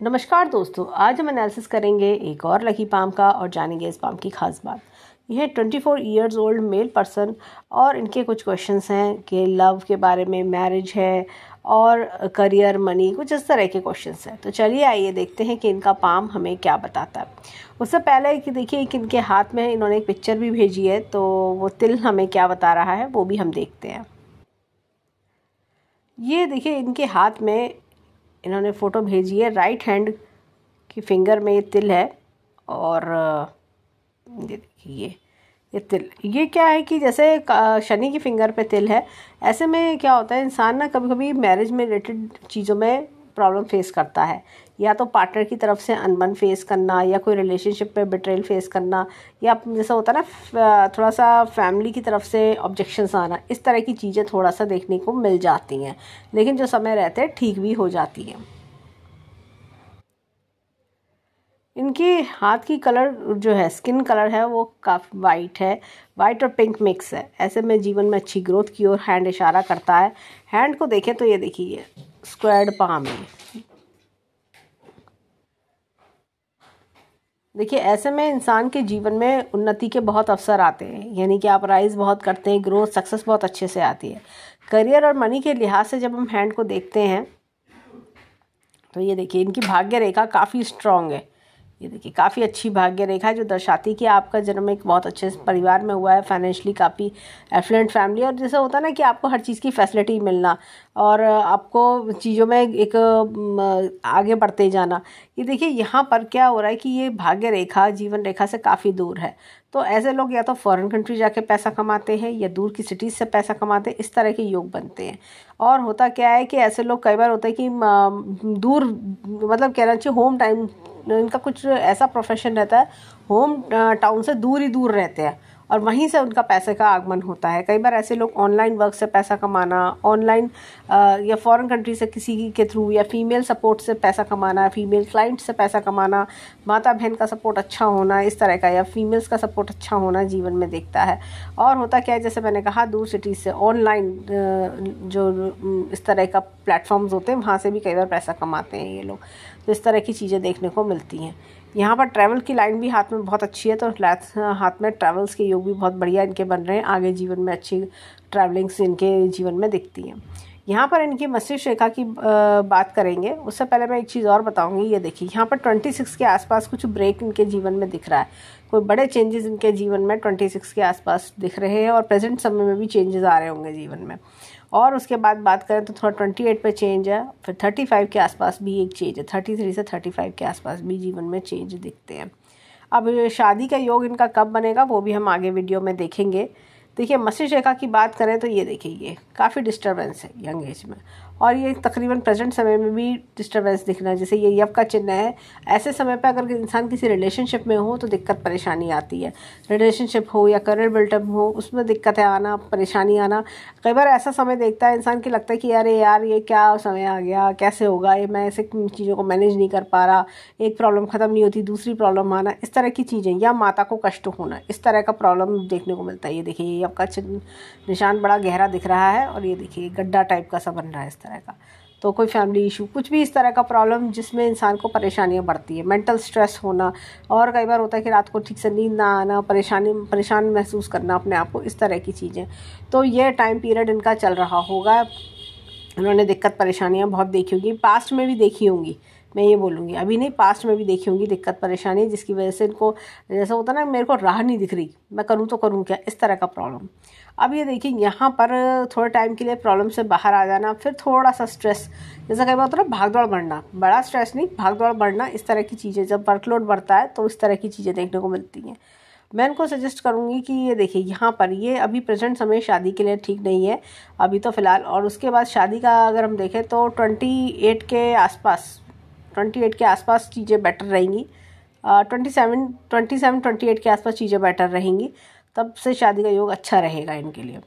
नमस्कार दोस्तों, आज हम एनालिसिस करेंगे एक और लकी पाम का और जानेंगे इस पाम की खास बात। यह twenty four years old male person और इनके कुछ क्वेश्चंस हैं कि लव के बारे में मैरिज है और करियर मनी कुछ इस तरह के क्वेश्चंस हैं। तो चलिए आइए देखते हैं कि इनका पाम हमें क्या बताता है। उससे पहले कि देखिए कि इनके हाथ में इन्होंने एक पिक्चर भी भेजी है तो वो तिल हमें क्या बता रहा है, वो भी हम देखते हैं। ये देखिए इनके हाथ में इन्होंने फ़ोटो भेजी है। राइट हैंड की फिंगर में ये तिल है और ये देखिए, ये तिल, ये क्या है कि जैसे शनि की फिंगर पे तिल है। ऐसे में क्या होता है, इंसान ना कभी कभी मैरिज में रिलेटेड चीज़ों में प्रॉब्लम फेस करता है। या तो पार्टनर की तरफ़ से अनबन फेस करना या कोई रिलेशनशिप में बिट्रेल फेस करना या जैसा होता है ना थोड़ा सा फैमिली की तरफ़ से ऑब्जेक्शंस आना, इस तरह की चीज़ें थोड़ा सा देखने को मिल जाती हैं। लेकिन जो समय रहते हैं, ठीक भी हो जाती है। इनकी हाथ की कलर जो है स्किन कलर है, वो काफ़ी वाइट है। वाइट और पिंक मिक्स है। ऐसे में जीवन में अच्छी ग्रोथ की ओर हैंड इशारा करता है। हैंड को देखें तो ये देखिए। स्क्वाड पाम है। देखिए, ऐसे में इंसान के जीवन में उन्नति के बहुत अवसर आते हैं। यानी कि आप राइज बहुत करते हैं ग्रोथ सक्सेस बहुत अच्छे से आती है। करियर और मनी के लिहाज से जब हम हैंड को देखते हैं तो ये देखिए, इनकी भाग्य रेखा काफ़ी स्ट्रांग है। ये देखिए, काफ़ी अच्छी भाग्य रेखा है जो दर्शाती कि आपका जन्म एक बहुत अच्छे परिवार में हुआ है फाइनेंशियली काफ़ी एफ्लुएंट फैमिली और जैसे होता है ना कि आपको हर चीज़ की फैसिलिटी मिलना और आपको चीज़ों में एक आगे बढ़ते जाना ये देखिए, यहाँ पर क्या हो रहा है कि ये भाग्य रेखा, जीवन रेखा से काफ़ी दूर है। तो ऐसे लोग या तो फॉरेन कंट्री जाके पैसा कमाते हैं या दूर की सिटीज़ से पैसा कमाते हैं, इस तरह के योग बनते हैं। और होता क्या है कि ऐसे लोग कई बार होता है कि दूर मतलब कहना चाहिए होम टाइम इनका कुछ ऐसा प्रोफेशन रहता है होम टाउन से दूर ही दूर रहते हैं। और वहीं से उनका पैसे का आगमन होता है। कई बार ऐसे लोग ऑनलाइन वर्क से पैसा कमाना ऑनलाइन या फॉरेन कंट्री से किसी के थ्रू या फीमेल सपोर्ट से पैसा कमाना फीमेल क्लाइंट से पैसा कमाना माता बहन का सपोर्ट अच्छा होना, इस तरह का या फीमेल्स का सपोर्ट अच्छा होना जीवन में देखता है। और होता क्या है, जैसे मैंने कहा, दूर सिटीज़ से ऑनलाइन जो इस तरह का प्लेटफॉर्म्स होते हैं, वहाँ से भी कई बार पैसा कमाते हैं ये लोग। तो इस तरह की चीज़ें देखने को मिलती हैं। यहाँ पर ट्रैवल की लाइन भी हाथ में बहुत अच्छी है तो हाथ में ट्रैवल्स के योग भी बहुत बढ़िया इनके बन रहे हैं। आगे जीवन में अच्छी ट्रैवलिंग्स इनके जीवन में दिखती हैं। यहाँ पर इनकी मस्तिष्क रेखा की बात करेंगे। उससे पहले मैं एक चीज़ और बताऊँगी, ये देखिए, यहाँ पर ट्वेंटी सिक्स के आसपास कुछ ब्रेक इनके जीवन में दिख रहा है। कोई बड़े चेंजेस इनके जीवन में ट्वेंटी सिक्स के आसपास दिख रहे हैं और प्रेजेंट समय में भी चेंजेस आ रहे होंगे जीवन में। और उसके बाद बात करें तो थोड़ा ट्वेंटी एट पर चेंज है, फिर थर्टी फाइव के आसपास भी एक चेंज है थर्टी थ्री से थर्टी फाइव के आसपास भी जीवन में चेंज दिखते हैं। अब शादी का योग इनका कब बनेगा, वो भी हम आगे वीडियो में देखेंगे। देखिए, मस्तिष्क रेखा की बात करें तो ये देखिए, ये काफ़ी डिस्टर्बेंस है यंग एज में। और ये तकरीबन प्रेजेंट समय में भी डिस्टर्बेंस दिखना जैसे ये यव का चिन्ह है, ऐसे समय पर अगर इंसान किसी रिलेशनशिप में हो तो दिक्कत परेशानी आती है। रिलेशनशिप हो या करियर बिल्टअप हो, उसमें दिक्कतें आना, परेशानी आना। कई बार ऐसा समय देखता है इंसान की लगता है कि अरे यार, ये क्या समय आ गया, कैसे होगा? ये मैं ऐसे चीज़ों को मैनेज नहीं कर पा रहा। एक प्रॉब्लम ख़त्म नहीं होती, दूसरी प्रॉब्लम आना। इस तरह की चीज़ें, या माता को कष्ट होना, इस तरह का प्रॉब्लम देखने को मिलता है। ये देखिए यव का निशान बड़ा गहरा दिख रहा है और ये देखिए, गड्ढा टाइप का सा बन रहा है इस तरह। का तो कोई फैमिली इशू कुछ भी इस तरह का प्रॉब्लम जिसमें इंसान को परेशानियाँ बढ़ती है। मेंटल स्ट्रेस होना, और कई बार होता है कि रात को ठीक से नींद ना आना, परेशानी, परेशान महसूस करना अपने आप को, इस तरह की चीज़ें। तो ये टाइम पीरियड इनका चल रहा होगा। उन्होंने दिक्कत परेशानियाँ बहुत देखी होंगी पास्ट में भी देखी होंगी। मैं ये बोलूँगी। अभी नहीं पास्ट में भी देखी होंगी दिक्कत, परेशानी, जिसकी वजह से इनको, जैसा होता ना, मेरे को राह नहीं दिख रही। मैं करूँ तो करूँ क्या? इस तरह का प्रॉब्लम अब ये देखिए, यहाँ पर थोड़े टाइम के लिए प्रॉब्लम से बाहर आ जाना, फिर थोड़ा सा स्ट्रेस जैसा कई बार होता है भाग दौड़ बढ़ना। बड़ा स्ट्रेस नहीं भाग दौड़ बढ़ना, इस तरह की चीज़ें। जब वर्कलोड बढ़ता है तो इस तरह की चीज़ें देखने को मिलती हैं। मैं इनको सजेस्ट करूँगी कि ये देखिए, यहाँ पर ये अभी प्रेजेंट समय शादी के लिए ठीक नहीं है। अभी तो फ़िलहाल, और उसके बाद शादी का अगर हम देखें तो ट्वेंटी एट के आसपास ट्वेंटी एट के आसपास चीज़ें बेटर रहेंगी। Twenty seven twenty seven twenty eight के आसपास चीज़ें बेटर रहेंगी। तब से शादी का योग अच्छा रहेगा इनके लिए।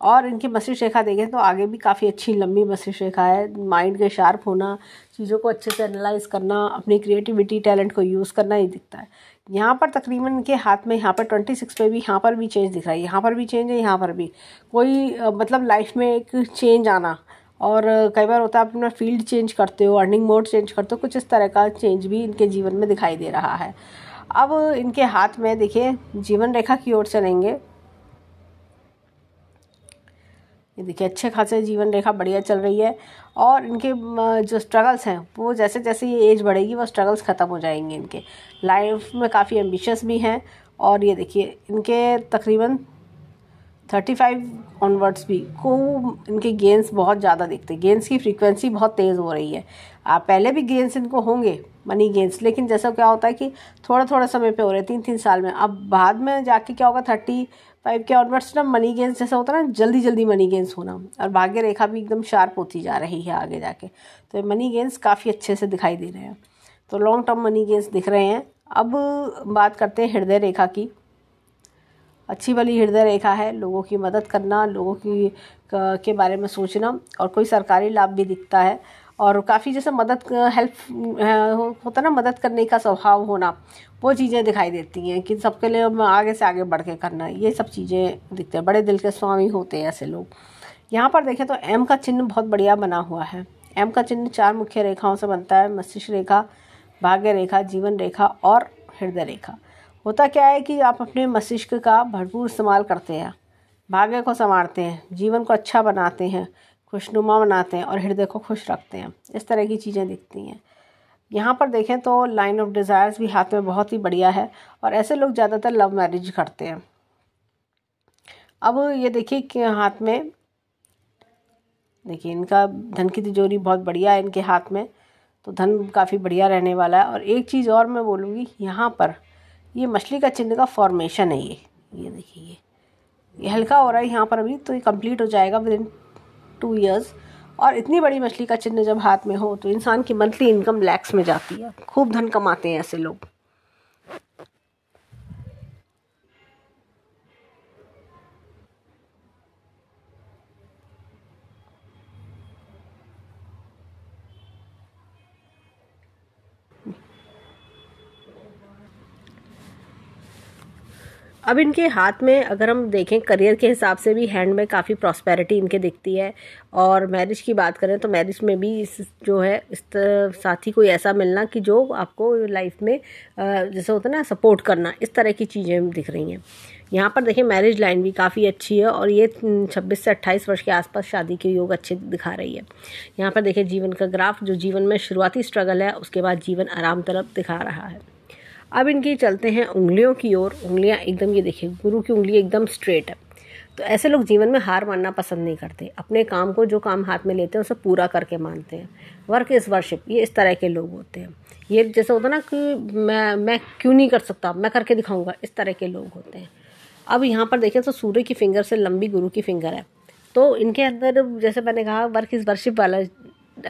और इनकी मस्तिष्क रेखा देखें तो आगे भी काफ़ी अच्छी लंबी मस्तिष्क रेखा है। माइंड के शार्प होना, चीज़ों को अच्छे से एनालाइज करना, अपनी क्रिएटिविटी टैलेंट को यूज़ करना ही दिखता है। यहाँ पर तकरीबन इनके हाथ में, यहाँ पर ट्वेंटी सिक्स पे भी, यहाँ पर भी चेंज दिख रहा है। यहाँ पर भी चेंज है, यहाँ पर भी। कोई मतलब लाइफ में एक चेंज आना और कई बार होता है आप अपना फ़ील्ड चेंज करते हो, अर्निंग मोड चेंज करते हो, कुछ इस तरह का चेंज भी इनके जीवन में दिखाई दे रहा है। अब इनके हाथ में देखिए, जीवन रेखा की ओर चलेंगे। ये देखिए, अच्छे खासे जीवन रेखा बढ़िया चल रही है और इनके जो स्ट्रगल्स हैं, वो जैसे जैसे ये एज बढ़ेगी, वो स्ट्रगल्स ख़त्म हो जाएँगे इनके। लाइफ में काफ़ी एम्बिशियस भी हैं और ये देखिए, इनके तकरीबन थर्टी फाइव ऑनवर्ड्स भी को इनके गेंस बहुत ज़्यादा दिखते हैं। गेंस की फ्रीक्वेंसी बहुत तेज़ हो रही है। आप पहले भी गेंस इनको होंगे मनी गेंस लेकिन जैसा क्या होता है कि थोड़ा थोड़ा समय पे हो रहे हैं तीन तीन साल में। अब बाद में जाके क्या होगा थर्टी फाइव के ऑनवर्ड्स ना मनी गेंस जैसा होता है ना जल्दी जल्दी मनी गेंस होना। और भाग्य रेखा भी एकदम शार्प होती जा रही है आगे जाके। तो मनी गेंस काफ़ी अच्छे से दिखाई दे रहे हैं। तो लॉन्ग टर्म मनी गेंस दिख रहे हैं। अब बात करते हैं हृदय रेखा की। अच्छी वाली हृदय रेखा है, लोगों की मदद करना, लोगों की के बारे में सोचना और कोई सरकारी लाभ भी दिखता है। और काफ़ी जैसे मदद, हेल्प होता ना, मदद करने का स्वभाव होना, वो चीज़ें दिखाई देती हैं कि सबके लिए आगे से आगे बढ़ के करना, ये सब चीज़ें दिखते हैं। बड़े दिल के स्वामी होते हैं ऐसे लोग। यहाँ पर देखें तो एम का चिन्ह बहुत बढ़िया बना हुआ है। एम का चिन्ह चार मुख्य रेखाओं से बनता है, मस्तिष्क रेखा, भाग्य रेखा, जीवन रेखा और हृदय रेखा। होता क्या है कि आप अपने मस्तिष्क का भरपूर इस्तेमाल करते हैं, भाग्य को संवारते हैं, जीवन को अच्छा बनाते हैं, खुशनुमा बनाते हैं और हृदय को खुश रखते हैं। इस तरह की चीज़ें दिखती हैं। यहाँ पर देखें तो लाइन ऑफ़ डिज़ायर्स भी हाथ में बहुत ही बढ़िया है और ऐसे लोग ज़्यादातर लव मैरिज करते हैं। अब ये देखिए कि हाथ में, देखिए इनका धन की तिजोरी बहुत बढ़िया है इनके हाथ में तो धन काफ़ी बढ़िया रहने वाला है। और एक चीज़ और मैं बोलूँगी, यहाँ पर ये मछली का चिन्ह का फॉर्मेशन है ये। ये देखिए ये। ये हल्का हो रहा है यहाँ पर अभी तो ये कंप्लीट हो जाएगा विद इन टू ईयर्स और इतनी बड़ी मछली का चिन्ह जब हाथ में हो तो इंसान की मंथली इनकम लैक्स में जाती है। खूब धन कमाते हैं ऐसे लोग। अब इनके हाथ में अगर हम देखें करियर के हिसाब से भी हैंड में काफ़ी प्रॉस्पेरिटी इनके दिखती है। और मैरिज की बात करें तो मैरिज में भी इस, जो है, इस साथी कोई ऐसा मिलना कि जो आपको लाइफ में जैसे होता है ना सपोर्ट करना, इस तरह की चीज़ें दिख रही हैं। यहाँ पर देखें मैरिज लाइन भी काफ़ी अच्छी है और ये 26 से 28 वर्ष के आसपास शादी के योग अच्छे दिखा रही है। यहाँ पर देखें जीवन का ग्राफ जो जीवन में शुरुआती स्ट्रगल है, उसके बाद जीवन आराम तरफ़ दिखा रहा है। अब इनकी चलते हैं उंगलियों की ओर। उंगलियाँ एकदम, ये देखिए, गुरु की उंगली एकदम स्ट्रेट है। तो ऐसे लोग जीवन में हार मानना पसंद नहीं करते। अपने काम को, जो काम हाथ में लेते हैं, उसे पूरा करके मानते हैं। वर्क इज़ वर्शिप ये इस तरह के लोग होते हैं। ये जैसे होता ना कि मैं मैं क्यों नहीं कर सकता? मैं करके दिखाऊँगा। इस तरह के लोग होते हैं। अब यहाँ पर देखें तो सूर्य की फिंगर से लंबी गुरु की फिंगर है। तो इनके अंदर, जैसे मैंने कहा वर्क इज़ वर्शिप वाला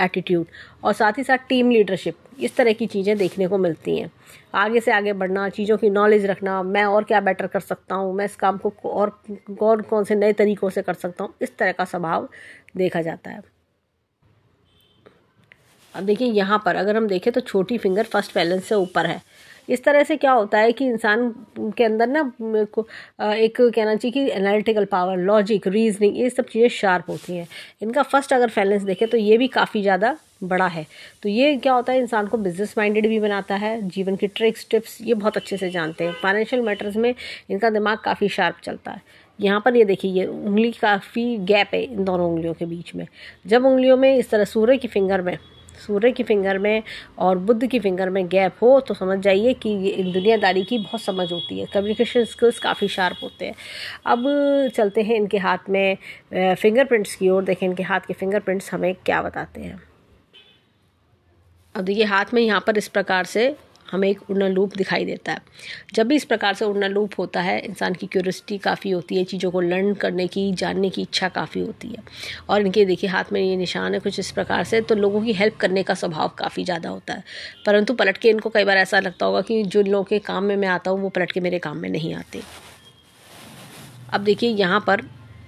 एटीट्यूड और साथ ही साथ टीम लीडरशिप इस तरह की चीज़ें देखने को मिलती हैं। आगे से आगे बढ़ना, चीज़ों की नॉलेज रखना, मैं और क्या बेटर कर सकता हूँ? मैं इस काम को और कौन कौन से नए तरीक़ों से कर सकता हूँ? इस तरह का स्वभाव देखा जाता है। अब देखिए, यहाँ पर अगर हम देखें तो छोटी फिंगर फ़र्स्ट बैलेंस से ऊपर है। इस तरह से क्या होता है कि इंसान के अंदर ना एक कहना चाहिए कि एनालिटिकल पावर लॉजिक रीजनिंग ये सब चीज़ें शार्प होती हैं। इनका फ़र्स्ट अगर फैलेंस देखें तो ये भी काफ़ी ज़्यादा बड़ा है। तो ये क्या होता है, इंसान को बिज़नेस माइंडेड भी बनाता है, जीवन की ट्रिक्स टिप्स ये बहुत अच्छे से जानते हैं। फाइनेंशियल मैटर्स में इनका दिमाग काफ़ी शार्प चलता है। यहाँ पर ये देखिए, ये उंगली काफ़ी गैप है इन दोनों उंगलियों के बीच में। जब उंगलियों में इस तरह सूर्य की फिंगर में सूर्य की फिंगर में और बुद्ध की फिंगर में गैप हो तो समझ जाइए कि ये दुनियादारी की बहुत समझ होती है। कम्युनिकेशन स्किल्स काफ़ी शार्प होते हैं। अब चलते हैं इनके हाथ में फिंगरप्रिंट्स की ओर। देखें इनके हाथ के फिंगरप्रिंट्स हमें क्या बताते हैं। अब देखिए, हाथ में यहाँ पर इस प्रकार से हमें एक उड़ना लूप दिखाई देता है। जब भी इस प्रकार से उड़ना लूप होता है, इंसान की क्यूरसिटी काफ़ी होती है, चीज़ों को लर्न करने की, जानने की इच्छा काफ़ी होती है। और इनके देखिए, हाथ में ये निशान है कुछ इस प्रकार से तो लोगों की हेल्प करने का स्वभाव काफ़ी ज़्यादा होता है। परंतु पलट के इनको कई बार ऐसा लगता होगा कि जिन लोगों के काम में मैं आता हूँ, वो पलट के मेरे काम में नहीं आते। अब देखिए, यहाँ पर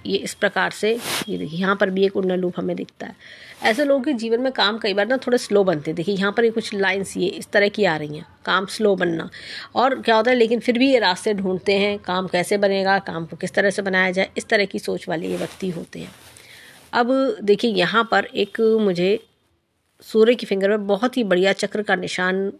ये इस प्रकार से, ये देखिए, यहाँ पर भी एक उड़ना लूप हमें दिखता है। ऐसे लोगों के जीवन में काम कई बार ना थोड़े स्लो बनते हैं। देखिए, यहाँ पर ये कुछ लाइन्स ये इस तरह की आ रही हैं, काम स्लो बनना। और क्या होता है, लेकिन फिर भी ये रास्ते ढूंढते हैं, काम कैसे बनेगा, काम को किस तरह से बनाया जाए, इस तरह की सोच वाले ये व्यक्ति होते हैं। अब देखिए, यहाँ पर एक मुझे सूर्य की फिंगर में बहुत ही बढ़िया चक्र का निशान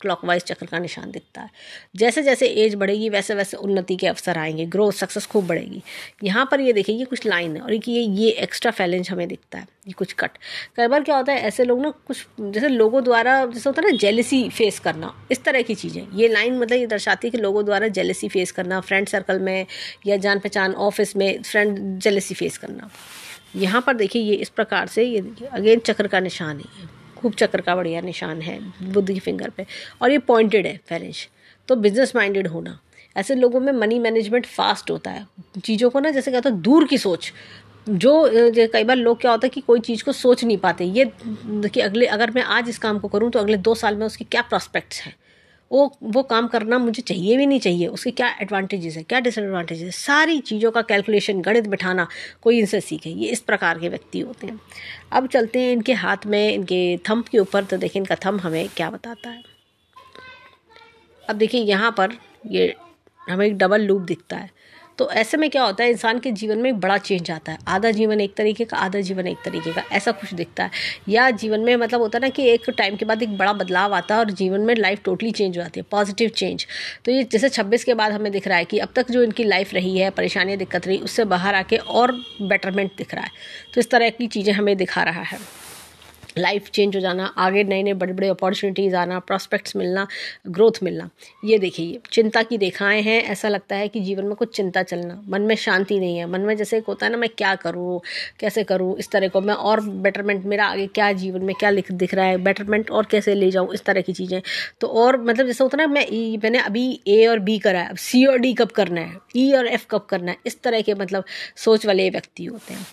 क्लॉकवाइज चक्र का निशान दिखता है। जैसे जैसे एज बढ़ेगी, वैसे वैसे उन्नति के अवसर आएँगे ग्रोथ सक्सेस खूब बढ़ेगी। यहाँ पर ये देखिए, ये कुछ लाइन है और ये ये एक्स्ट्रा फैलेंज हमें दिखता है, ये कुछ कट कई बार क्या होता है, ऐसे लोग ना कुछ, जैसे लोगों द्वारा, जैसे होता है ना जेलिसी फेस करना, इस तरह की चीज़ें। ये लाइन मतलब ये दर्शाती है कि लोगों द्वारा जेलिसी फेस करना फ्रेंड सर्कल में या जान पहचान ऑफ़िस में फ्रेंड जेलिसी फेस करना। यहाँ पर देखिए, ये इस प्रकार से ये अगेन चक्र का निशान है खूब चक्कर का बढ़िया निशान है बुद्ध की फिंगर पे। और ये पॉइंटेड है फेरेंश तो बिज़नेस माइंडेड होना। ऐसे लोगों में मनी मैनेजमेंट फास्ट होता है। चीज़ों को ना, जैसे कहते हैं, दूर की सोच। जो कई बार लोग क्या होता है कि कोई चीज़ को सोच नहीं पाते। ये कि अगले, अगर मैं आज इस काम को करूँ तो अगले दो साल में उसकी क्या प्रॉस्पेक्ट्स हैं? वो वो काम करना मुझे चाहिए भी नहीं चाहिए। उसके क्या एडवांटेजेस है, क्या डिसएडवांटेजेस है? सारी चीज़ों का कैलकुलेशन गणित बिठाना कोई इनसे सीखे। ये इस प्रकार के व्यक्ति होते हैं। अब चलते हैं इनके हाथ में, इनके थंब के ऊपर। तो देखिए, इनका थंब हमें क्या बताता है। अब देखिए, यहाँ पर ये, हमें एक डबल लूप दिखता है। तो ऐसे में क्या होता है, इंसान के जीवन में बड़ा चेंज आता है। आधा जीवन एक तरीके का, आधा जीवन एक तरीके का, ऐसा कुछ दिखता है। या जीवन में मतलब होता है ना कि एक टाइम के बाद एक बड़ा बदलाव आता है और जीवन में लाइफ टोटली चेंज हो जाती है पॉजिटिव चेंज तो ये जैसे छब्बीस के बाद हमें दिख रहा है कि अब तक जो इनकी लाइफ रही है, परेशानियाँ, दिक्कत रही, उससे बाहर आके और बेटरमेंट दिख रहा है। तो इस तरह की चीज़ें हमें दिखा रहा है। लाइफ चेंज हो जाना, आगे नए नए बड़े बड़े अपॉर्चुनिटीज़ आना प्रॉस्पेक्ट्स मिलना ग्रोथ मिलना। ये देखिए चिंता की रेखाएँ हैं। ऐसा लगता है कि जीवन में कुछ चिंता चलना, मन में शांति नहीं है। मन में जैसे एक होता है ना, मैं क्या करूँ, कैसे करूँ, इस तरह को, मैं और बेटरमेंट मेरा आगे क्या जीवन में क्या लिख, दिख रहा है बेटरमेंट और कैसे ले जाऊँ, इस तरह की चीज़ें। तो और मतलब जैसे होता है ना, मैं ई, मैंने अभी ए और बी करा है, अब सी और डी कब करना है ई e और एफ़ कब करना है, इस तरह के मतलब सोच वाले व्यक्ति होते हैं।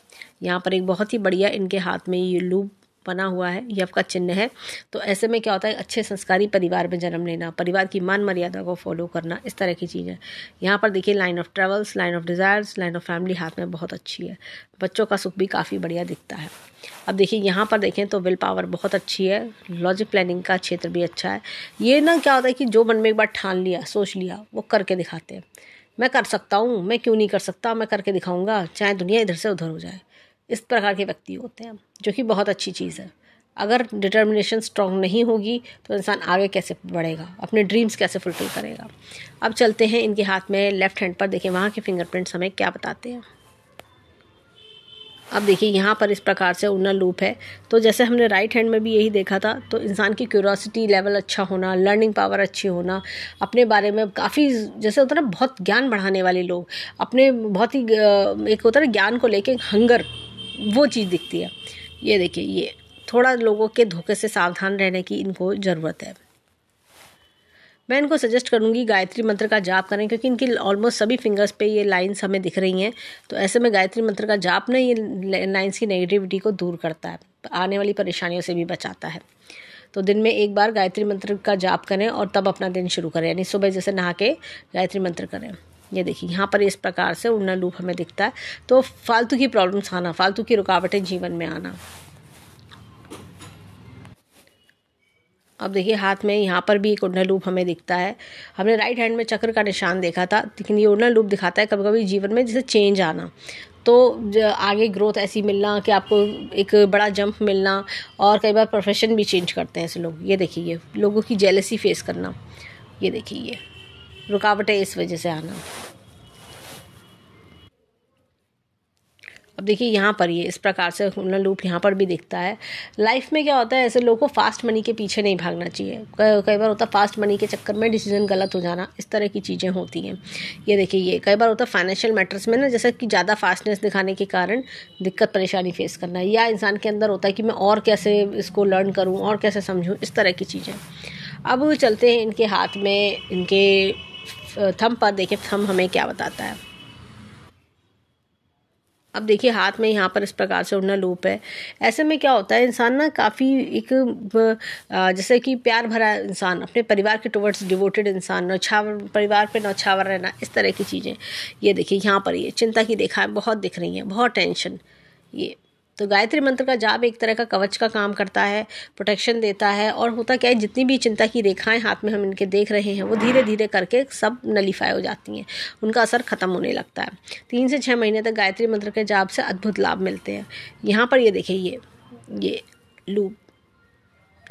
यहाँ पर एक बहुत ही बढ़िया इनके हाथ में ये लूप बना हुआ है यव का चिन्ह है। तो ऐसे में क्या होता है, अच्छे संस्कारी परिवार में जन्म लेना, परिवार की मान मर्यादा को फॉलो करना, इस तरह की चीज़ें यहाँ पर देखिए line of travels line of desires line of family हाथ में बहुत अच्छी है। बच्चों का सुख भी काफ़ी बढ़िया दिखता है। अब देखिए, यहाँ पर देखें तो विल पावर बहुत अच्छी है लॉजिक प्लानिंग का क्षेत्र भी अच्छा है। ये ना क्या होता है कि जो मन में एक बार ठान लिया, सोच लिया, वो करके दिखाते हैं। मैं कर सकता हूँ, मैं क्यों नहीं कर सकता, मैं करके दिखाऊँगा, चाहे दुनिया इधर से उधर हो जाए। इस प्रकार के व्यक्ति होते हैं, जो कि बहुत अच्छी चीज़ है। अगर डिटर्मिनेशन स्ट्रॉन्ग नहीं होगी तो इंसान आगे कैसे बढ़ेगा? अपने ड्रीम्स कैसे फुलफिल करेगा? अब चलते हैं इनके हाथ में लेफ़्ट हैंड पर। देखिए, वहाँ के फिंगरप्रिंट्स हमें क्या बताते हैं। अब देखिए, यहाँ पर इस प्रकार से उन्ना लूप है। तो जैसे हमने राइट हैंड में भी यही देखा था तो इंसान की क्यूरोसिटी लेवल अच्छा होना लर्निंग पावर अच्छी होना, अपने बारे में काफ़ी जैसे होता है ना, बहुत ज्ञान बढ़ाने वाले लोग, अपने बहुत ही एक होता है ना, ज्ञान को लेके हंगर वो चीज़ दिखती है। ये देखिए, ये थोड़ा लोगों के धोखे से सावधान रहने की इनको ज़रूरत है। मैं इनको सजेस्ट करूँगी गायत्री मंत्र का जाप करें, क्योंकि इनकी ऑलमोस्ट सभी फिंगर्स पे ये लाइंस हमें दिख रही हैं। तो ऐसे में गायत्री मंत्र का जाप ना ये लाइंस की नेगेटिविटी को दूर करता है, आने वाली परेशानियों से भी बचाता है। तो दिन में एक बार गायत्री मंत्र का जाप करें और तब अपना दिन शुरू करें, यानी सुबह जैसे नहा के गायत्री मंत्र करें। ये देखिए, यहाँ पर इस प्रकार से उड़ना लूप हमें दिखता है। तो फालतू की प्रॉब्लम्स आना, फालतू की रुकावटें जीवन में आना। अब देखिए, हाथ में यहाँ पर भी एक उड़ना लूप हमें दिखता है। हमने राइट हैंड में चक्र का निशान देखा था, लेकिन ये उड़ना लूप दिखाता है कभी कभी जीवन में जैसे चेंज आना। तो आगे ग्रोथ ऐसी मिलना कि आपको एक बड़ा जंप मिलना, और कई बार प्रोफेशन भी चेंज करते हैं ऐसे लोग। ये देखिए लोगों की जेलसी फेस करना। ये देखिए रुकावटें इस वजह से आना। अब देखिए, यहाँ पर ये इस प्रकार से लूप यहाँ पर भी दिखता है। लाइफ में क्या होता है, ऐसे लोगों को फास्ट मनी के पीछे नहीं भागना चाहिए। कई बार होता है फास्ट मनी के चक्कर में डिसीज़न गलत हो जाना, इस तरह की चीज़ें होती हैं। ये देखिए, ये कई बार होता है फाइनेंशियल मैटर्स में ना, जैसे कि ज़्यादा फास्टनेस दिखाने के कारण दिक्कत, परेशानी फेस करना। या इंसान के अंदर होता है कि मैं और कैसे इसको लर्न करूँ, और कैसे समझूँ, इस तरह की चीज़ें। अब चलते हैं इनके हाथ में, इनके थम पर देखिए थम हमें क्या बताता है? अब देखिए, हाथ में यहाँ पर इस प्रकार से उड़ना लूप है। ऐसे में क्या होता है, इंसान ना काफ़ी एक जैसे कि प्यार भरा इंसान, अपने परिवार के टुवर्ड्स डिवोटेड इंसान, नौछावर, परिवार पे नौछावर रहना, इस तरह की चीज़ें। ये देखिए, यहाँ पर ये चिंता की रेखाएँ बहुत दिख रही हैं, बहुत टेंशन ये। तो गायत्री मंत्र का जाप एक तरह का कवच का काम करता है प्रोटेक्शन देता है और होता क्या है, जितनी भी चिंता की रेखाएँ हाथ में हम इनके देख रहे हैं, वो धीरे धीरे करके सब नलीफाई हो जाती हैं। उनका असर खत्म होने लगता है। तीन से छः महीने तक गायत्री मंत्र के जाप से अद्भुत लाभ मिलते हैं। यहाँ पर ये देखिए, ये ये लूप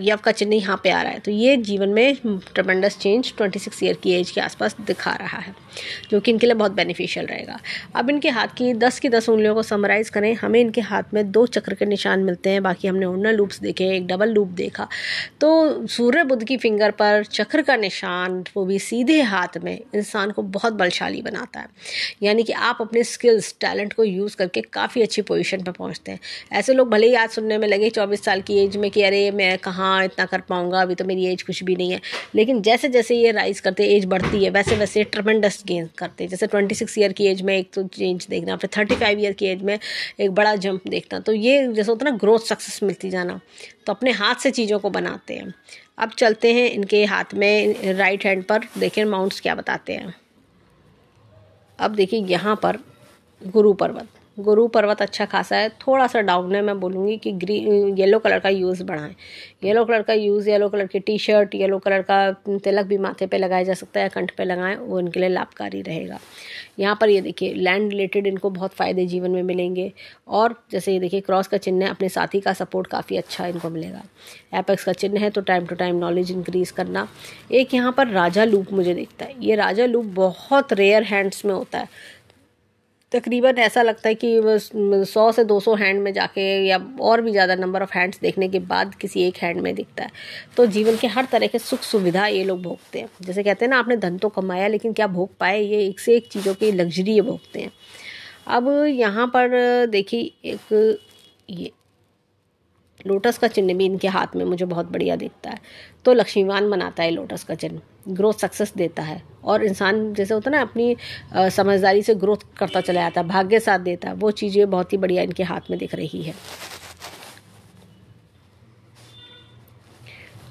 यव का चिन्ह यहाँ पे आ रहा है। तो ये जीवन में ट्रमेंडस चेंज 26 ईयर की एज के आसपास दिखा रहा है, जो कि इनके लिए बहुत बेनिफिशियल रहेगा। अब इनके हाथ की 10 की 10 उंगलियों को समराइज करें। हमें इनके हाथ में दो चक्र के निशान मिलते हैं, बाकी हमने उन्ना लूप्स देखे, एक डबल लूप देखा। तो सूर्य बुद्ध की फिंगर पर चक्र का निशान, वो भी सीधे हाथ में इंसान को बहुत बलशाली बनाता है। यानी कि आप अपने स्किल्स टैलेंट को यूज़ करके काफ़ी अच्छी पोजिशन पर पहुँचते हैं। ऐसे लोग भले ही आज सुनने में लगे चौबीस साल की एज में कि अरे मैं कहाँ हाँ इतना कर पाऊँगा, अभी तो मेरी एज कुछ भी नहीं है। लेकिन जैसे जैसे ये राइज करते एज बढ़ती है वैसे वैसे ट्रमेंडस गेन करते हैं। जैसे ट्वेंटी सिक्स ईयर की एज में एक तो चेंज देखना, फिर थर्टी फाइव ईयर की एज में एक बड़ा जंप देखना। तो ये जैसे होता ग्रोथ सक्सेस मिलती जाना। तो अपने हाथ से चीज़ों को बनाते हैं। अब चलते हैं इनके हाथ में राइट हैंड पर, देखें माउंट्स क्या बताते हैं। अब देखिए यहाँ पर गुरु पर्वत। गुरु पर्वत अच्छा खासा है। थोड़ा सा डाउन है, मैं बोलूँगी कि ग्रीन येलो कलर का यूज़ बढ़ाएँ। येलो कलर का यूज़ येलो कलर की टी शर्ट येलो कलर का तिलक भी माथे पे लगाया जा सकता है, कंठ पे लगाएँ, वो इनके लिए लाभकारी रहेगा। यहाँ पर ये देखिए लैंड रिलेटेड इनको बहुत फ़ायदे जीवन में मिलेंगे। और जैसे ये देखिए क्रॉस का चिन्ह है, अपने साथी का सपोर्ट काफ़ी अच्छा इनको मिलेगा। एपेक्स का चिन्ह है तो time to time knowledge increase करना। एक यहाँ पर राजा लूप मुझे दिखता है। ये राजा लूप बहुत रेयर हैंड्स में होता है। तकरीबन ऐसा लगता है कि सौ से दो सौ हैंड में जाके या और भी ज़्यादा नंबर ऑफ़ हैंड्स देखने के बाद किसी एक हैंड में दिखता है। तो जीवन के हर तरह के सुख सुविधा ये लोग भोगते हैं। जैसे कहते हैं ना, आपने धन तो कमाया, लेकिन क्या भोग पाए? ये एक से एक चीज़ों की लग्जरी ये भोगते हैं। अब यहाँ पर देखिए, एक ये लोटस का चिन्ह भी इनके हाथ में मुझे बहुत बढ़िया दिखता है। तो लक्ष्मीवान बनाता है लोटस का चिन्ह ग्रोथ सक्सेस देता है। और इंसान, जैसे होता है ना, अपनी समझदारी से ग्रोथ करता चला जाता है, भाग्य साथ देता है, वो चीज़ें बहुत ही बढ़िया इनके हाथ में दिख रही है।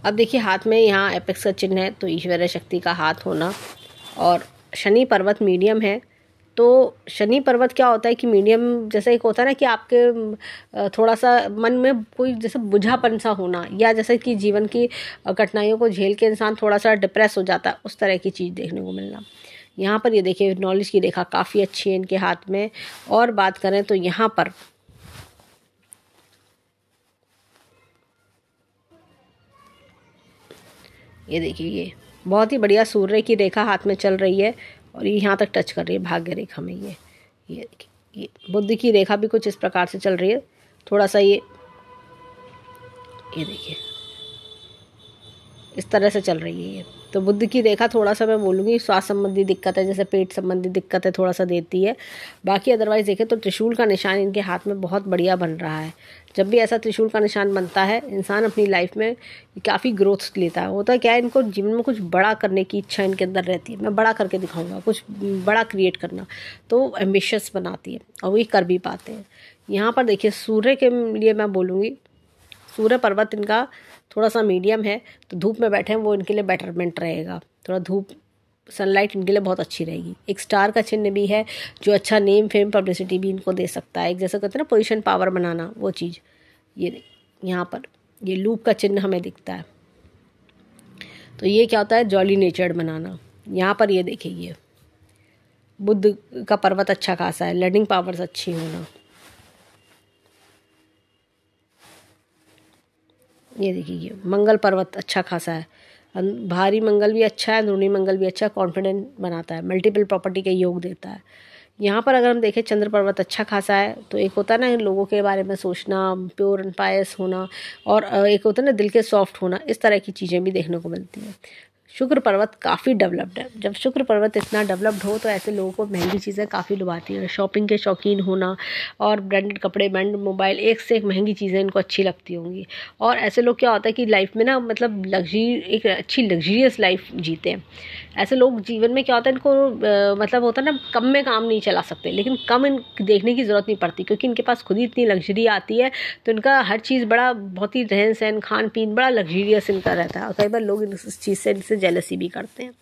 अब देखिए, हाथ में यहाँ एपेक्स का चिन्ह है तो ईश्वर शक्ति का हाथ होना। और शनि पर्वत मीडियम है तो शनि पर्वत क्या होता है कि मीडियम जैसे एक होता है ना कि आपके थोड़ा सा मन में कोई जैसे बुझापन सा होना, या जैसे कि जीवन की कठिनाइयों को झेल के इंसान थोड़ा सा डिप्रेस हो जाता है, उस तरह की चीज़ देखने को मिलना। यहाँ पर ये देखिए नॉलेज की रेखा काफ़ी अच्छी है इनके हाथ में। और बात करें तो यहाँ पर, ये देखिए ये, बहुत ही बढ़िया सूर्य की रेखा हाथ में चल रही है। और ये यहाँ तक टच कर रही है, भाग्य रेखा में ये ये ये बुद्ध की रेखा भी कुछ इस प्रकार से चल रही है। थोड़ा सा ये ये देखिए। इस तरह से चल रही है ये। तो बुद्ध की रेखा थोड़ा सा मैं बोलूँगी स्वास्थ्य संबंधी दिक्कत है, जैसे पेट संबंधी दिक्कत है, थोड़ा सा देती है। बाकी अदरवाइज़ देखें तो त्रिशूल का निशान इनके हाथ में बहुत बढ़िया बन रहा है। जब भी ऐसा त्रिशूल का निशान बनता है, इंसान अपनी लाइफ में काफ़ी ग्रोथ लेता है। होता है क्या है, इनको जीवन में कुछ बड़ा करने की इच्छा इनके अंदर रहती है। मैं बड़ा करके दिखाऊँगा, कुछ बड़ा क्रिएट करना। तो एम्बिशियस बनाती है और वही कर भी पाते हैं। यहाँ पर देखिए, सूर्य के लिए मैं बोलूँगी, सूर्य पर्वत इनका थोड़ा सा मीडियम है तो धूप में बैठे हैं, वो इनके लिए बेटरमेंट रहेगा। थोड़ा धूप सनलाइट इनके लिए बहुत अच्छी रहेगी। एक स्टार का चिन्ह भी है, जो अच्छा नेम फेम पब्लिसिटी भी इनको दे सकता है। एक जैसा कहते हैं ना पोजिशन पावर बनाना, वो चीज़। ये यहाँ पर, ये लूप का चिन्ह हमें दिखता है। तो ये क्या होता है? जॉली नेचर्ड बनाना। यहाँ पर ये देखिए ये। बुद्ध का पर्वत अच्छा खासा है लर्निंग पावर्स अच्छी होना। ये देखिए, ये मंगल पर्वत अच्छा खासा है। भारी मंगल भी अच्छा है अंदरूनी मंगल भी अच्छा कॉन्फिडेंट बनाता है मल्टीपल प्रॉपर्टी का योग देता है। यहाँ पर अगर हम देखें, चंद्र पर्वत अच्छा खासा है तो एक होता है ना लोगों के बारे में सोचना प्योर एंड पायस होना, और एक होता है ना, दिल के सॉफ्ट होना, इस तरह की चीज़ें भी देखने को मिलती हैं। शुक्र पर्वत काफ़ी डेवलप्ड है। जब शुक्र पर्वत इतना डेवलप्ड हो तो ऐसे लोगों को महँगी चीज़ें काफ़ी लुभाती हैं। शॉपिंग के शौकीन होना और ब्रांडेड कपड़े ब्रांड मोबाइल एक से एक महँगी चीज़ें इनको अच्छी लगती होंगी। और ऐसे लोग क्या होता है कि लाइफ में ना मतलब लग्जरी एक अच्छी लग्जरियस लाइफ जीते हैं। ऐसे लोग जीवन में क्या होता है इनको आ, मतलब होता है ना कम में काम नहीं चला सकते। लेकिन कम इन देखने की ज़रूरत नहीं पड़ती क्योंकि इनके पास खुद ही इतनी लग्जरी आती है तो इनका हर चीज़ बड़ा बहुत ही रहन सहन खान पीन बड़ा लग्जरियस इनका रहता है। और कई बार लोग इस चीज़ से इनसे जेलसी भी करते हैं।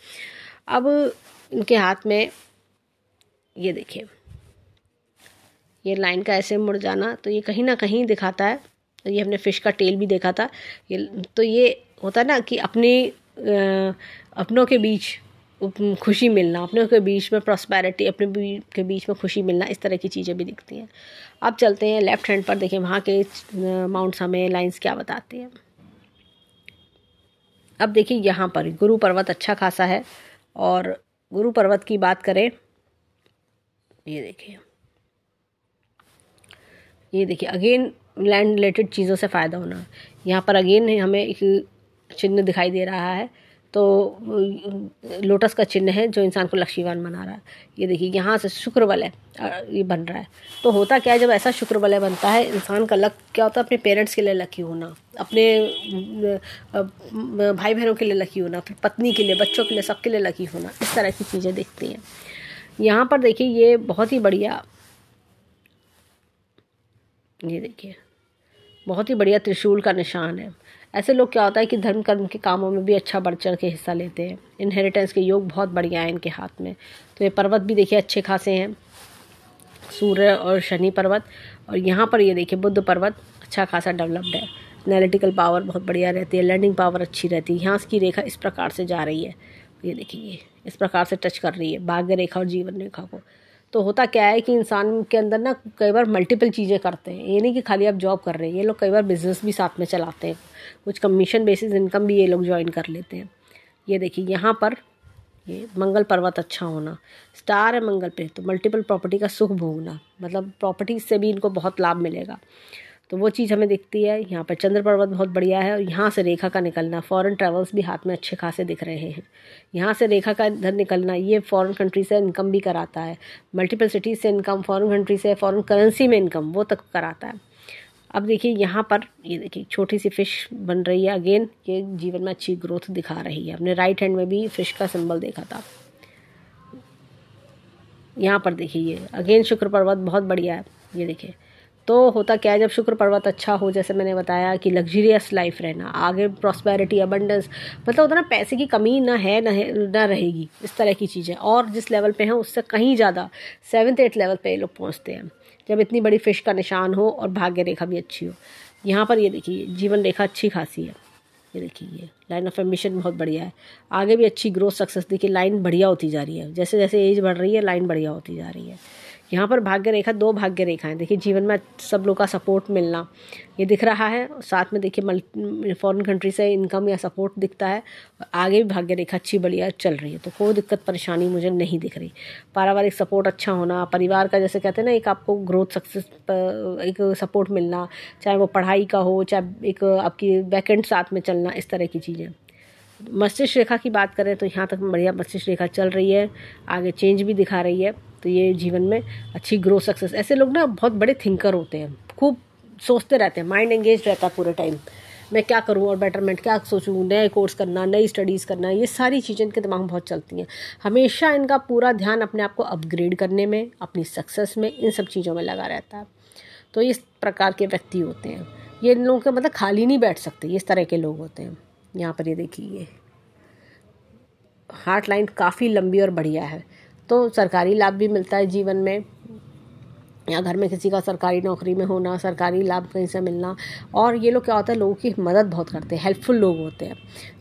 अब उनके हाथ में ये देखिए। ये लाइन का ऐसे मुड़ जाना तो ये कहीं ना कहीं दिखाता है। ये हमने फ़िश का टेल भी देखा था। ये तो ये होता है ना कि अपने अपनों के बीच खुशी मिलना, अपने के बीच में प्रॉस्पैरिटी अपने के बीच में खुशी मिलना, इस तरह की चीज़ें भी दिखती हैं। अब चलते हैं लेफ़्ट हैंड पर, देखिए वहाँ के माउंट्स हमें लाइंस क्या बताते हैं। अब देखिए यहाँ पर गुरु पर्वत अच्छा खासा है और गुरु पर्वत की बात करें, ये देखिए। ये देखिए अगेन लैंड रिलेटेड चीज़ों से फ़ायदा होना। यहाँ पर अगेन हमें एक चिन्ह दिखाई दे रहा है। तो लोटस का चिन्ह है जो इंसान को लक्ष्मीवान बना रहा है। ये देखिए, यहाँ से शुक्र वलय ये बन रहा है। तो होता क्या है, जब ऐसा शुक्र वलय बनता है, इंसान का लक क्या होता है, अपने पेरेंट्स के लिए लकी होना, अपने भाई बहनों के लिए लकी होना, फिर पत्नी के लिए, बच्चों के लिए, सबके लिए लकी होना, इस तरह की चीज़ें देखती हैं। यहाँ पर देखिए, ये बहुत ही बढ़िया, ये देखिए, बहुत ही बढ़िया त्रिशूल का निशान है। ऐसे लोग क्या होता है कि धर्म कर्म के कामों में भी अच्छा बढ़ चढ़ के हिस्सा लेते हैं। इनहेरिटेंस के योग बहुत बढ़िया है इनके हाथ में। तो ये पर्वत भी देखिए अच्छे खासे हैं। सूर्य और शनि पर्वत और यहाँ पर ये देखिए बुद्ध पर्वत अच्छा खासा डेवलप्ड है। एनालिटिकल पावर बहुत बढ़िया रहती है लर्निंग पावर अच्छी रहती है। यहाँ की रेखा इस प्रकार से जा रही है। ये देखिए इस प्रकार से टच कर रही है। भाग्य रेखा और जीवन रेखा को। तो होता क्या है कि इंसान के अंदर ना कई बार मल्टीपल चीज़ें करते हैं। ये नहीं कि खाली आप जॉब कर रहे हैं, ये लोग कई बार बिज़नेस भी साथ में चलाते हैं। कुछ कमीशन बेसिस इनकम भी ये लोग ज्वाइन कर लेते हैं। ये देखिए, यहाँ पर ये मंगल पर्वत अच्छा होना स्टार है मंगल पे तो मल्टीपल प्रॉपर्टी का सुख भोगना। मतलब प्रॉपर्टी से भी इनको बहुत लाभ मिलेगा। तो वो चीज़ हमें दिखती है। यहाँ पर चंद्र पर्वत बहुत बढ़िया है और यहाँ से रेखा का निकलना फॉरेन ट्रेवल्स भी हाथ में अच्छे खासे दिख रहे हैं। यहाँ से रेखा का इधर निकलना, ये फॉरेन कंट्री से इनकम भी कराता है। मल्टीपल सिटीज़ से इनकम फॉरेन कंट्री से फॉरेन करेंसी में इनकम वो तक कराता है। अब देखिए, यहाँ पर ये देखिए, छोटी सी फ़िश बन रही है। अगेन ये जीवन में अच्छी ग्रोथ दिखा रही है। अपने राइट हैंड में भी फ़िश का सिंबल देखा था। यहाँ पर देखिए ये अगेन शुक्र पर्वत बहुत बढ़िया है। ये देखिए तो होता क्या है, जब शुक्र पर्वत अच्छा हो, जैसे मैंने बताया कि लग्जरियस लाइफ रहना, आगे प्रॉस्पेरिटी अबंडेंस मतलब होता ना पैसे की कमी ना है ना है, ना रहेगी, इस तरह की चीज़ें। और जिस लेवल पे हैं, उससे कहीं ज़्यादा सेवन्थ एट्थ लेवल पे लोग पहुँचते हैं। जब इतनी बड़ी फ़िश का निशान हो और भाग्य रेखा भी अच्छी हो। यहाँ पर ये देखिए, जीवन रेखा अच्छी खासी है। ये देखिए लाइन ऑफ़ एम्बिशन बहुत बढ़िया है। आगे भी अच्छी ग्रोथ सक्सेस देखिए लाइन बढ़िया होती जा रही है। जैसे जैसे एज बढ़ रही है लाइन बढ़िया होती जा रही है। यहाँ पर भाग्य रेखा, दो भाग्य रेखाएँ। देखिए, जीवन में सब लोग का सपोर्ट मिलना। ये दिख रहा है, साथ में देखिए मल्टी फॉरेन कंट्री से इनकम या सपोर्ट दिखता है। आगे भी भाग्य रेखा अच्छी, बढ़िया चल रही है। तो कोई दिक्कत, परेशानी मुझे नहीं दिख रही। पारिवारिक सपोर्ट अच्छा होना, परिवार का जैसे कहते हैं ना, एक आपको ग्रोथ सक्सेस एक सपोर्ट मिलना। चाहे वो पढ़ाई का हो, चाहे एक आपकी वैकेंट साथ में चलना, इस तरह की चीज़ें। मस्तिष्क रेखा की बात करें तो यहाँ तक बढ़िया मस्तिष्क रेखा चल रही है। आगे चेंज भी दिखा रही है। तो ये जीवन में अच्छी ग्रो सक्सेस ऐसे लोग ना बहुत बड़े थिंकर होते हैं। खूब सोचते रहते हैं माइंड एंगेज रहता है पूरे टाइम मैं क्या करूँ और बेटरमेंट क्या सोचूँ, नए कोर्स करना, नई स्टडीज़ करना, ये सारी चीज़ें इनके दिमाग में बहुत चलती हैं। हमेशा इनका पूरा ध्यान अपने आप को अपग्रेड करने में, अपनी सक्सेस में, इन सब चीज़ों में लगा रहता है। तो इस प्रकार के व्यक्ति होते हैं। ये इन लोगों के मतलब खाली नहीं बैठ सकते, इस तरह के लोग होते हैं। यहाँ पर ये देखिए हार्ट लाइन काफ़ी लंबी और बढ़िया है। तो सरकारी लाभ भी मिलता है जीवन में। या घर में किसी का सरकारी नौकरी में होना, सरकारी लाभ कहीं से मिलना। और ये लोग क्या होता है, लोगों की मदद बहुत करते हैं हेल्पफुल लोग होते हैं।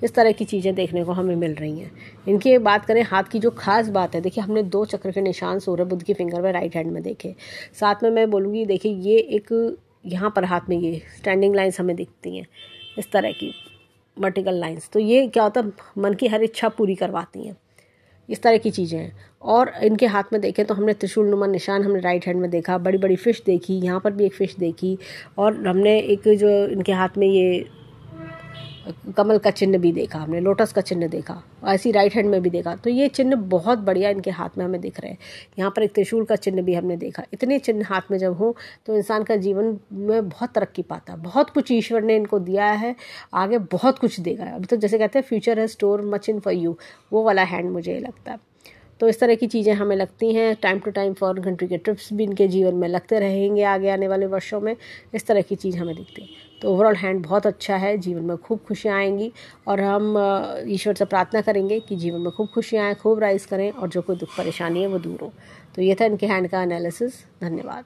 इस तरह की चीज़ें देखने को हमें मिल रही हैं। इनकी बात करें, हाथ की जो खास बात है, देखिए हमने दो चक्र के निशान सूर्य बुद्ध की फिंगर में राइट हैंड में देखे। साथ में मैं बोलूँगी, देखिए ये एक, यहाँ पर हाथ में ये स्टैंडिंग लाइन्स हमें दिखती हैं, इस तरह की वर्टिकल लाइन्स तो ये क्या होता है, मन की हर इच्छा पूरी करवाती हैं। इस तरह की चीज़ें हैं। और इनके हाथ में देखें तो हमने त्रिशूल नुमा निशान हमने राइट हैंड में देखा बड़ी बड़ी फ़िश देखी, यहाँ पर भी एक फ़िश देखी, और हमने एक जो इनके हाथ में ये कमल का चिन्ह भी देखा हमने, लोटस का चिन्ह देखा ऐसी राइट हैंड में भी देखा। तो ये चिन्ह बहुत बढ़िया इनके हाथ में हमें दिख रहे हैं। यहाँ पर एक त्रिशूल का चिन्ह भी हमने देखा। इतने चिन्ह हाथ में जब हों तो इंसान का जीवन में बहुत तरक्की पाता है। बहुत कुछ ईश्वर ने इनको दिया है, आगे बहुत कुछ देगा अभी तो जैसे कहते हैं फ्यूचर है store much in for you वो वाला हैंड मुझे लगता है। तो इस तरह की चीज़ें हमें लगती हैं। Time to time foreign country के ट्रिप्स भी इनके जीवन में लगते रहेंगे आगे आने वाले वर्षों में। इस तरह की चीज़ हमें दिखती है। तो ओवरऑल हैंड बहुत अच्छा है, जीवन में खूब खुशियाँ आएँगी और हम ईश्वर से प्रार्थना करेंगे कि जीवन में खूब खुशियाँ आएँ, खूब राइज करें और जो कोई दुख परेशानी है वो दूर हो। तो ये था इनके हैंड का एनालिसिस धन्यवाद।